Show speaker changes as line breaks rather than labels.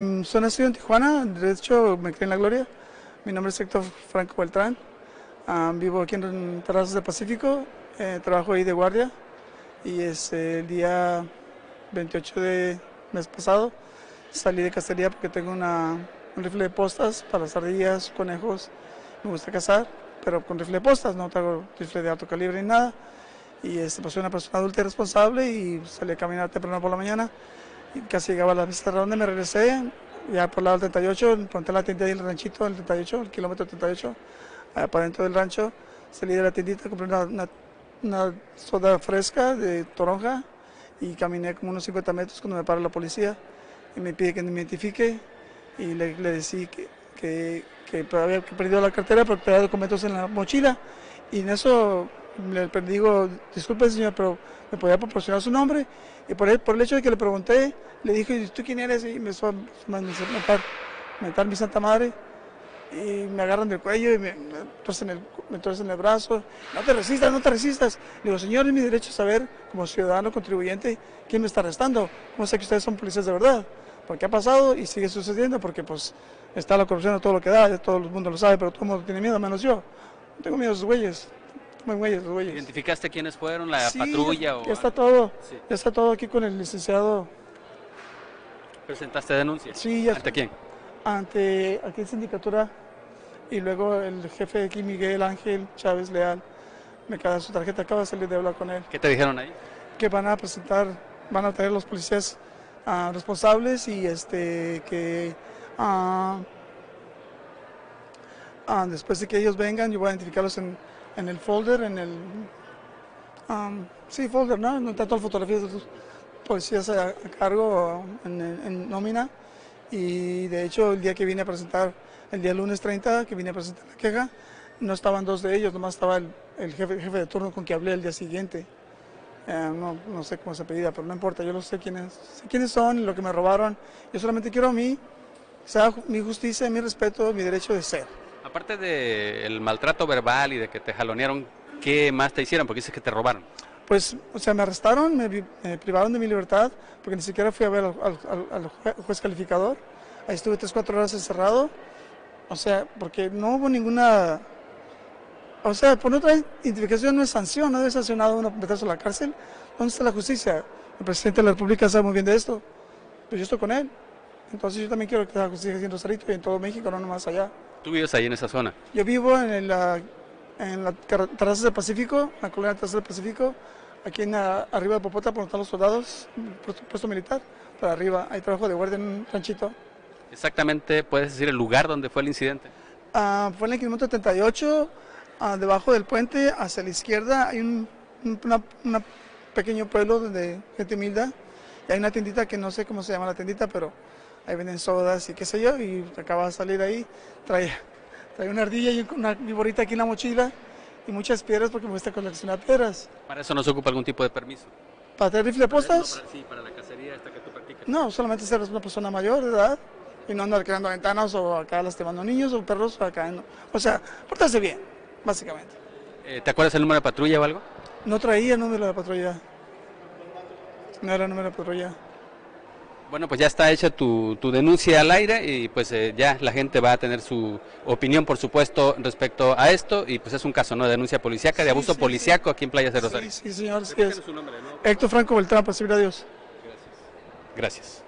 Mm, Soy nacido en Tijuana, de hecho me crié en La Gloria. Mi nombre es Héctor Franco Beltrán. Ah, vivo aquí en Terrazas del Pacífico. eh, trabajo ahí de guardia. Y es el día 28 de mes pasado salí de cacería porque tengo una, un rifle de postas para las ardillas, conejos. Me gusta cazar, pero con rifle de postas, no tengo rifle de alto calibre ni nada. Y este, pues soy una persona adulta y responsable y salí a caminar temprano por la mañana casi llegaba a la pista donde me regresé, ya por el lado del 38, ponte la tienda del ranchito, el 38, el kilómetro 38, allá para dentro del rancho, salí de la tiendita, compré una, soda fresca de toronja y caminé como unos 50 metros cuando me para la policía y me pide que me identifique y le, le decía que, que, que había perdido la cartera pero tenía documentos en la mochila. Y en eso le digo, disculpe señor, pero me podía proporcionar su nombre. Y por el, por el hecho de que le pregunté, le dije, ¿y tú quién eres? Y me empezó a mentar mi santa madre. Y me agarran del cuello y me, me, torcen el, me torcen el brazo. No te resistas, no te resistas. Le digo, señor, es mi derecho saber, como ciudadano contribuyente, quién me está arrestando. ¿Cómo sé que ustedes son policías de verdad? Porque ha pasado y sigue sucediendo, porque pues está la corrupción a todo lo que da, todo el mundo lo sabe, pero todo el mundo tiene miedo, menos yo. No tengo miedo a esos güeyes. Muy güeyes, los güeyes.
¿Identificaste quiénes fueron? ¿La
Sí,
patrulla?
ya,
o
ya está todo.
Sí.
Ya está todo aquí con el licenciado.
¿Presentaste denuncia?
Sí, ya
¿Ante quién?
ante aquí en sindicatura y luego el jefe de aquí, Miguel Ángel Chávez Leal, me queda su tarjeta, acaba de salir de hablar con él,
¿Qué te dijeron ahí?
que van a presentar, van a traer los policías ah, responsables y este que ah, ah, después de que ellos vengan, yo voy a identificarlos en, en el folder, en el um, sí, folder, ¿no? No tanto fotografías de los policías a, cargo en, nómina. Y de hecho, el día que vine a presentar, el día lunes 30, que vine a presentar la queja, no estaban dos de ellos, nomás estaba el, el jefe, jefe de turno con que hablé el día siguiente. Eh, no, no sé cómo se pedía, pero no importa, yo lo sé quiénes, sé quiénes son y lo que me robaron. Yo solamente quiero a mí, sea mi justicia, mi respeto, mi derecho de ser.
Aparte del maltrato verbal y de que te jalonearon, ¿qué más te hicieron? Porque dices que te robaron.
Pues, o sea, me arrestaron, me, privaron de mi libertad, porque ni siquiera fui a ver al, al- al- al jue- juez calificador. Ahí estuve tres, cuatro horas encerrado. O sea, porque no hubo ninguna... O sea, por no traer identificación no es sanción, no debe sancionado uno meterse a la cárcel. ¿Dónde está la justicia? El presidente de la República sabe muy bien de esto. Pues yo estoy con él. Entonces yo también quiero que la justicia en Rosarito y en todo México, no nomás allá.
Tú vives ahí en esa zona.
Yo vivo en, el, ah, en la Terrazas del Pacífico, en la colonia Terrazas del Pacífico, aquí en, ah, arriba de Popota, por donde están los soldados, puesto, puesto militar, para arriba. Ahí trabajo de guardia en un ranchito.
Exactamente, puedes decir el lugar donde fue el incidente.
Ah, fue en el kilómetro 38, ah, debajo del puente, hacia la izquierda, hay un un una- una pequeño pueblo donde gente humilde, y hay una tiendita que no sé cómo se llama la tiendita, pero ahí venden sodas y qué sé yo, y acaba de salir ahí, trae, trae una ardilla y una viborita aquí en la mochila, y muchas piedras porque me gusta coleccionar piedras.
Para eso no se ocupa algún tipo de permiso.
¿Para tener rifle de postas?
No, para- sí, para la cacería esta que tú practicas.
No, solamente ser una persona mayor de edad y no andar creando ventanas o acá lastimando niños o perros o acá. no. O sea, portarse bien, básicamente.
Eh, ¿Te acuerdas el número de patrulla o algo?
No traía el número de patrulla. No era el número de patrulla.
Bueno, pues ya está hecha tu, tu denuncia al aire y pues eh, ya la gente va a tener su opinión, por supuesto, respecto a esto y pues es un caso, ¿no? De denuncia policíaca, de
Sí,
abuso
sí,
policiaco aquí en Playa de Rosario.
Sí, sí, señor. Héctor Franco Beltrán, para servir a Dios.
Gracias.